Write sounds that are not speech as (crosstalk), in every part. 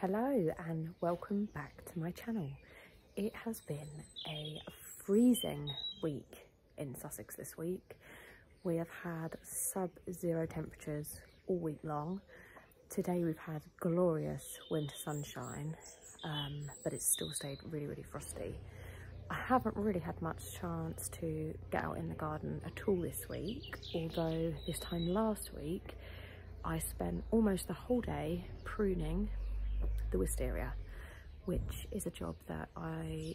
Hello and welcome back to my channel. It has been a freezing week in Sussex this week. We have had sub-zero temperatures all week long. Today we've had glorious winter sunshine, um, but it's still stayed really, really frosty. I haven't really had much chance to get out in the garden at all this week, although this time last week I spent almost the whole day pruning the wisteria, which is a job that I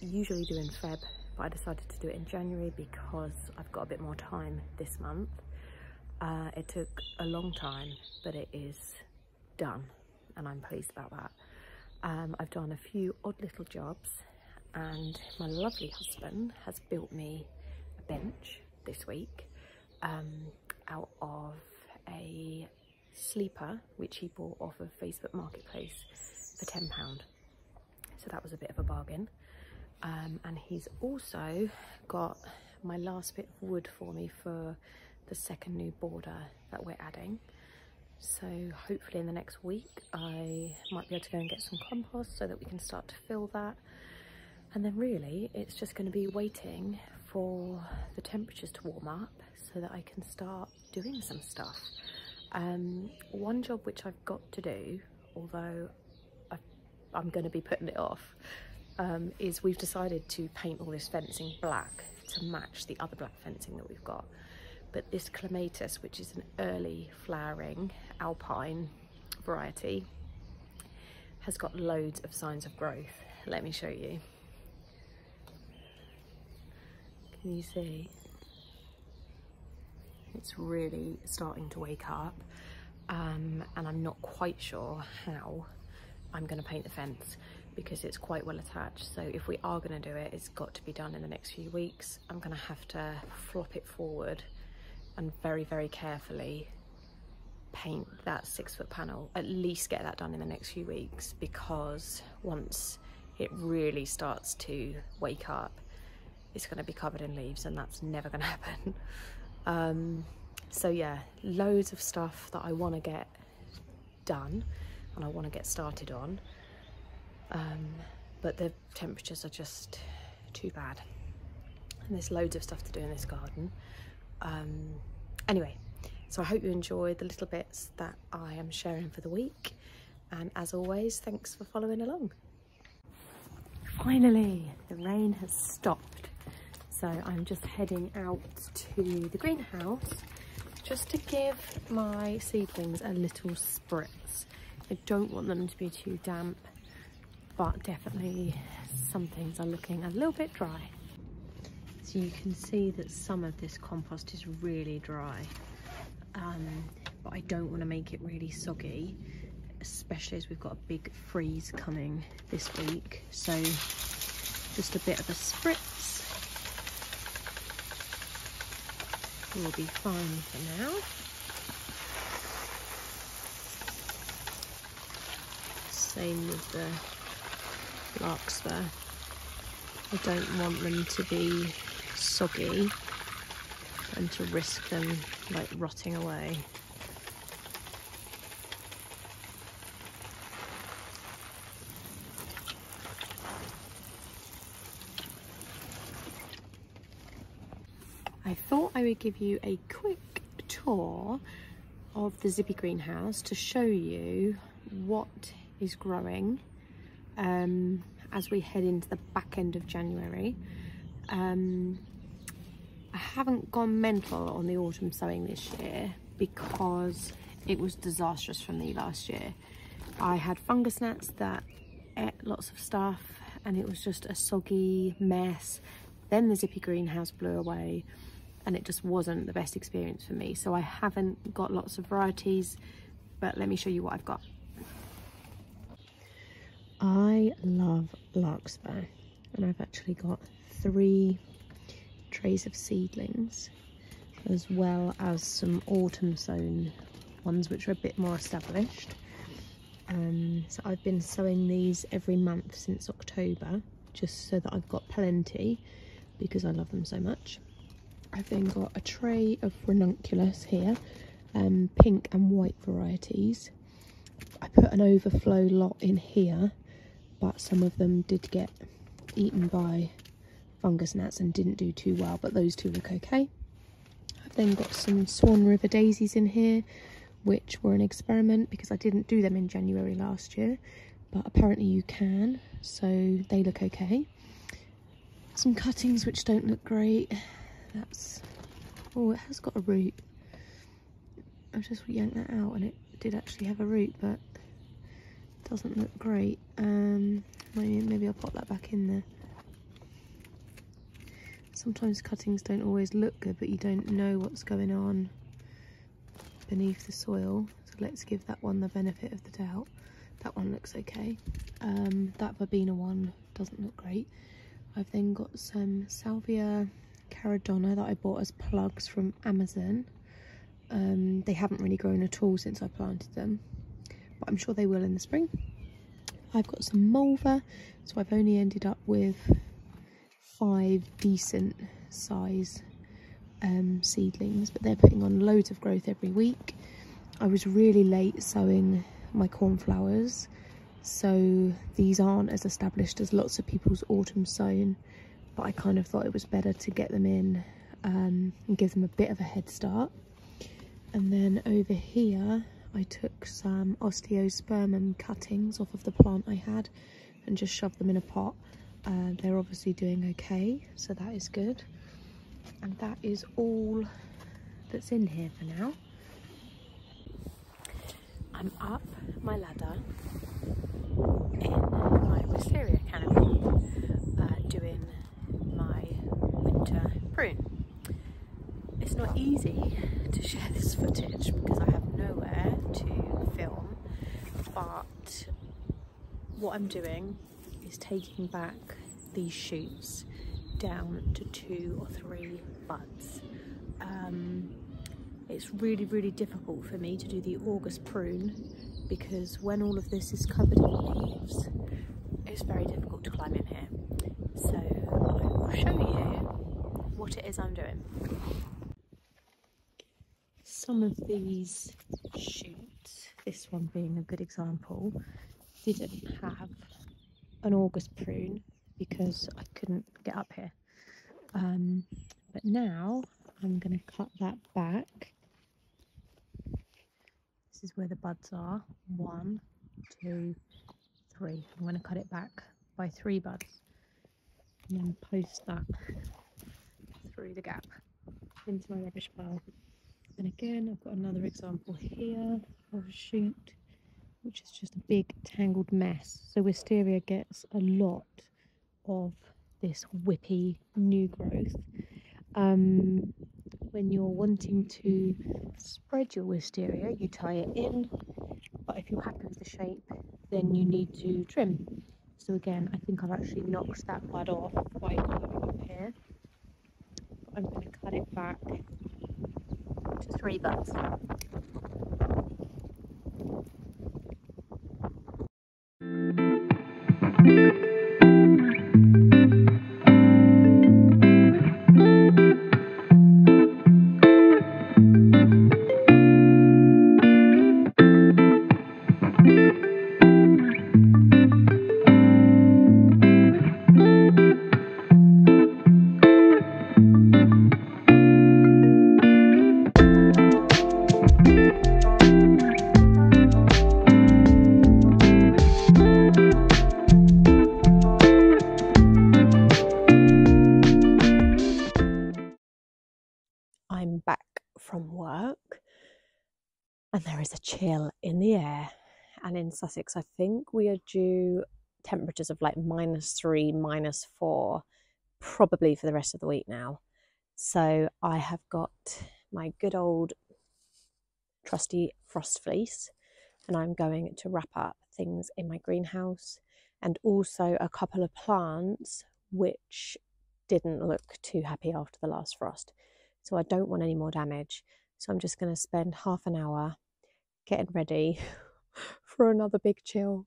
usually do in Feb, but I decided to do it in January because I've got a bit more time this month. Uh, it took a long time, but it is done, and I'm pleased about that. Um, I've done a few odd little jobs, and my lovely husband has built me a bench this week um, out of a sleeper which he bought off of Facebook Marketplace for £10. So that was a bit of a bargain. Um, and he's also got my last bit of wood for me for the second new border that we're adding. So hopefully in the next week I might be able to go and get some compost so that we can start to fill that. And then really it's just going to be waiting for the temperatures to warm up so that I can start doing some stuff. Um, one job which I've got to do, although I, am going to be putting it off, um, is we've decided to paint all this fencing black to match the other black fencing that we've got. But this clematis, which is an early flowering alpine variety, has got loads of signs of growth. Let me show you. Can you see? It's really starting to wake up um, and I'm not quite sure how I'm going to paint the fence because it's quite well attached. So if we are going to do it, it's got to be done in the next few weeks. I'm going to have to flop it forward and very, very carefully paint that six foot panel, at least get that done in the next few weeks because once it really starts to wake up, it's going to be covered in leaves and that's never going (laughs) to happen. Um, so yeah, loads of stuff that I want to get done and I want to get started on. Um, but the temperatures are just too bad. And there's loads of stuff to do in this garden. Um, anyway, so I hope you enjoyed the little bits that I am sharing for the week. And as always, thanks for following along. Finally, the rain has stopped. So I'm just heading out to the greenhouse just to give my seedlings a little spritz. I don't want them to be too damp, but definitely some things are looking a little bit dry. So you can see that some of this compost is really dry, um, but I don't want to make it really soggy, especially as we've got a big freeze coming this week. So just a bit of a spritz will be fine for now. Same with the larks there. I don't want them to be soggy and to risk them like rotting away. I would give you a quick tour of the Zippy greenhouse to show you what is growing um, as we head into the back end of January. Um, I haven't gone mental on the autumn sowing this year because it was disastrous for me last year. I had fungus gnats that ate lots of stuff and it was just a soggy mess. Then the Zippy greenhouse blew away and it just wasn't the best experience for me. So I haven't got lots of varieties, but let me show you what I've got. I love larkspur and I've actually got three trays of seedlings as well as some autumn sown ones which are a bit more established. Um, so I've been sowing these every month since October just so that I've got plenty because I love them so much. I've then got a tray of ranunculus here, um, pink and white varieties. I put an overflow lot in here, but some of them did get eaten by fungus gnats and didn't do too well, but those two look okay. I've then got some Swan River daisies in here, which were an experiment because I didn't do them in January last year, but apparently you can, so they look okay. Some cuttings which don't look great. That's, oh, it has got a root. I just yanked that out and it did actually have a root, but it doesn't look great. Um, maybe, maybe I'll pop that back in there. Sometimes cuttings don't always look good, but you don't know what's going on beneath the soil. So let's give that one the benefit of the doubt. That one looks okay. Um, that verbena one doesn't look great. I've then got some Salvia caradonna that I bought as plugs from Amazon. Um, they haven't really grown at all since I planted them, but I'm sure they will in the spring. I've got some malva, so I've only ended up with five decent size um, seedlings, but they're putting on loads of growth every week. I was really late sowing my cornflowers, so these aren't as established as lots of people's autumn sown, but I kind of thought it was better to get them in um, and give them a bit of a head start. And then over here, I took some osteospermum cuttings off of the plant I had and just shoved them in a pot. Uh, they're obviously doing okay, so that is good. And that is all that's in here for now. I'm up my ladder in my wisteria canopy uh, doing winter prune. It's not easy to share this footage because I have nowhere to film, but what I'm doing is taking back these shoots down to two or three buds. Um, it's really, really difficult for me to do the August prune because when all of this is covered in leaves, it's very difficult to climb in here. So I will show you what it is I'm doing some of these shoots, this one being a good example, didn't have an August prune because I couldn't get up here. Um, but now I'm going to cut that back. This is where the buds are. One, two, three. I'm going to cut it back by three buds and then post that through the gap into my rubbish pile. And again, I've got another example here of a shoot, which is just a big tangled mess. So wisteria gets a lot of this whippy new growth. Um, when you're wanting to spread your wisteria, you tie it in, but if you're happy with the shape, then you need to trim. So again, I think I've actually knocked that bud off quite. I'm going to cut it back to three bucks. Chill in the air. And in Sussex, I think we are due temperatures of like minus three, minus four, probably for the rest of the week now. So I have got my good old trusty frost fleece and I'm going to wrap up things in my greenhouse and also a couple of plants which didn't look too happy after the last frost. So I don't want any more damage. So I'm just going to spend half an hour getting ready (laughs) for another big chill.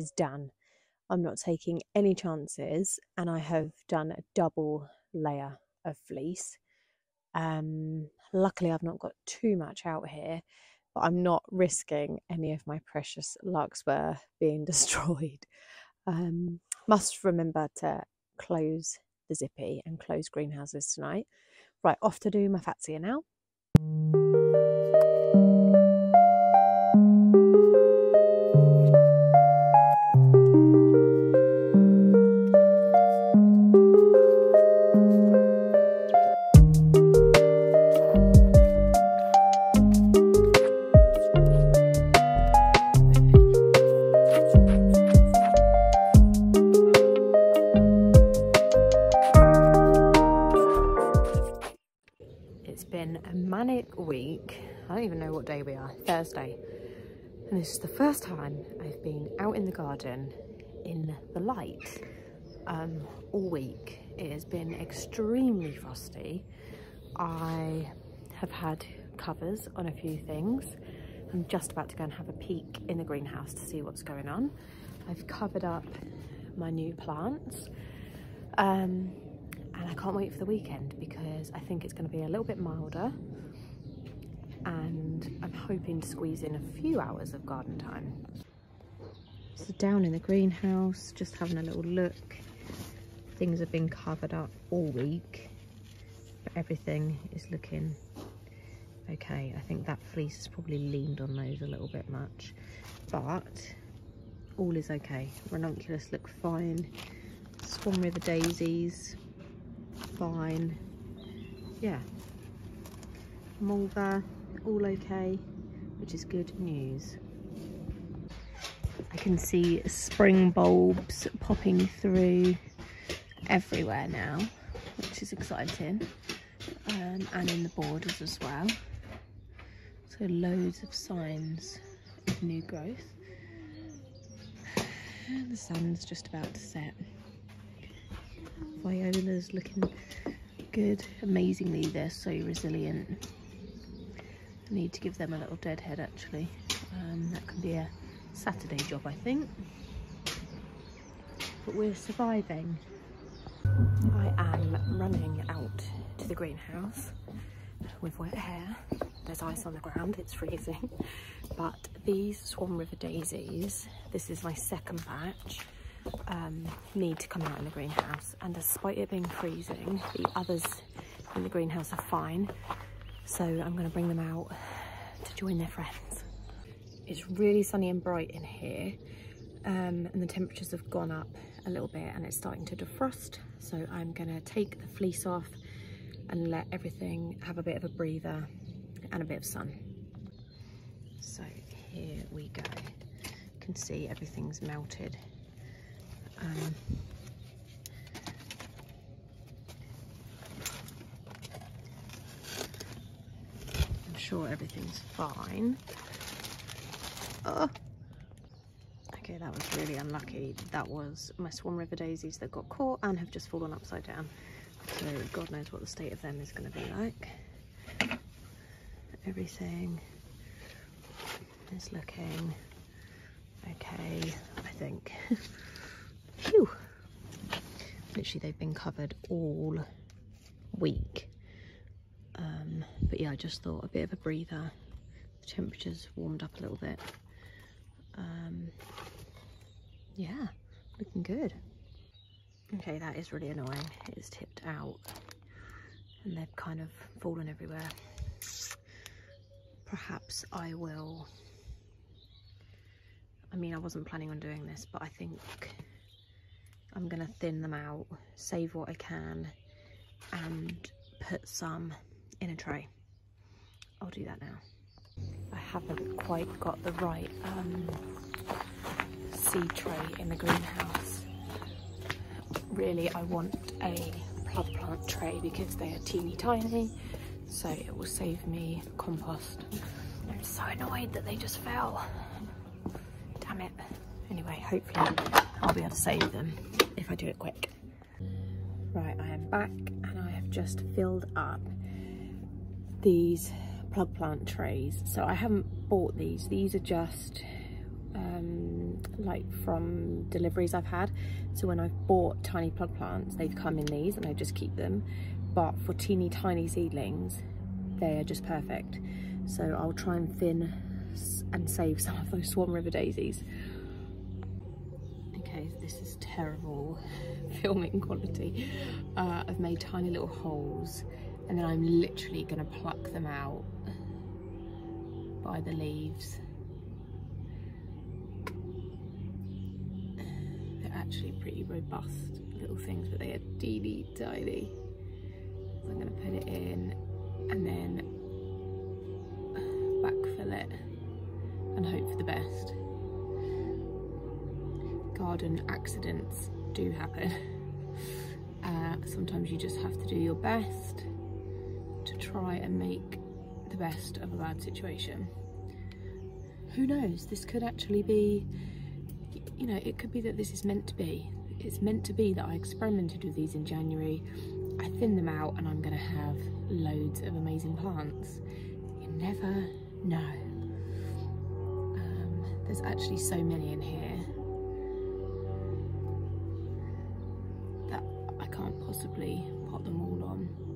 Is done. I'm not taking any chances and I have done a double layer of fleece. Um, luckily, I've not got too much out here, but I'm not risking any of my precious larkspur being (laughs) destroyed. Um, must remember to close the zippy and close greenhouses tonight. Right, off to do my fatsia now. Thursday. And this is the first time I've been out in the garden in the light um, all week. It has been extremely frosty. I have had covers on a few things. I'm just about to go and have a peek in the greenhouse to see what's going on. I've covered up my new plants. Um, and I can't wait for the weekend because I think it's going to be a little bit milder and hoping to squeeze in a few hours of garden time. So down in the greenhouse, just having a little look. Things have been covered up all week, but everything is looking okay. I think that fleece has probably leaned on those a little bit much, but all is okay. Ranunculus look fine. Swan River daisies, fine. Yeah. Malva, all okay, which is good news. I can see spring bulbs popping through everywhere now, which is exciting, um, and in the borders as well. So loads of signs of new growth. And the sun's just about to set. Viola's looking good. Amazingly, they're so resilient need to give them a little deadhead actually. Um, that can be a Saturday job I think. But we're surviving. I am running out to the greenhouse with wet hair. There's ice on the ground, it's freezing. But these Swan River daisies, this is my second batch, um, need to come out in the greenhouse. And despite it being freezing, the others in the greenhouse are fine. So I'm going to bring them out to join their friends. It's really sunny and bright in here um, and the temperatures have gone up a little bit and it's starting to defrost. So I'm going to take the fleece off and let everything have a bit of a breather and a bit of sun. So here we go. You can see everything's melted. Um, sure everything's fine. Oh. Okay, that was really unlucky. That was my Swan River daisies that got caught and have just fallen upside down. So God knows what the state of them is going to be like. Everything is looking okay, I think. (laughs) Phew. Literally, they've been covered all week yeah, I just thought a bit of a breather. The temperature's warmed up a little bit. Um, yeah, looking good. Okay, that is really annoying. It's tipped out and they've kind of fallen everywhere. Perhaps I will, I mean, I wasn't planning on doing this, but I think I'm gonna thin them out, save what I can and put some in a tray. I'll do that now. I haven't quite got the right um, seed tray in the greenhouse. Really, I want a plug plant tray because they are teeny tiny, so it will save me compost. I'm so annoyed that they just fell. Damn it. Anyway, hopefully I'll be able to save them if I do it quick. Right, I am back and I have just filled up these plug plant trays. So I haven't bought these. These are just um, like from deliveries I've had. So when I've bought tiny plug plants, they've come in these and I just keep them. But for teeny tiny seedlings, they are just perfect. So I'll try and thin and save some of those Swan River daisies. Okay, this is terrible (laughs) filming quality. Uh, I've made tiny little holes and then I'm literally gonna pluck them out by the leaves. They're actually pretty robust little things, but they are teeny tiny. So I'm gonna put it in and then backfill it and hope for the best. Garden accidents do happen. (laughs) Uh, sometimes you just have to do your best to try and make the best of a bad situation. Who knows, this could actually be, you know, it could be that this is meant to be. It's meant to be that I experimented with these in January, I thin them out and I'm gonna have loads of amazing plants. You never know. Um, there's actually so many in here that I can't possibly pot them all on.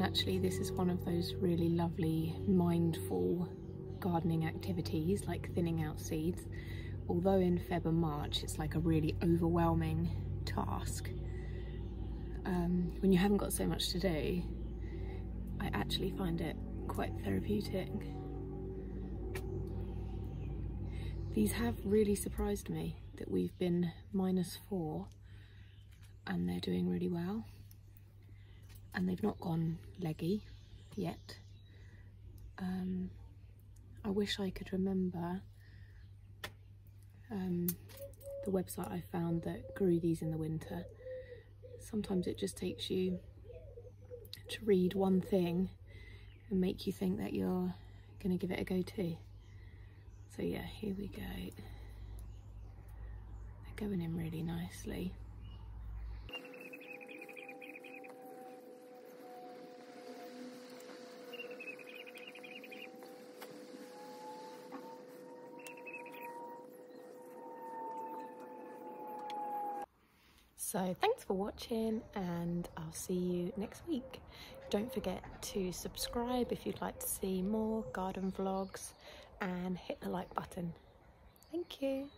And actually this is one of those really lovely mindful gardening activities like thinning out seeds. Although in Feb and March it's like a really overwhelming task. Um, when you haven't got so much to do, I actually find it quite therapeutic. These have really surprised me that we've been minus four and they're doing really well. And they've not gone leggy yet. Um, I wish I could remember um, the website I found that grew these in the winter. Sometimes it just takes you to read one thing and make you think that you're going to give it a go too. So yeah, here we go. They're going in really nicely. So thanks for watching and I'll see you next week. Don't forget to subscribe if you'd like to see more garden vlogs and hit the like button. Thank you.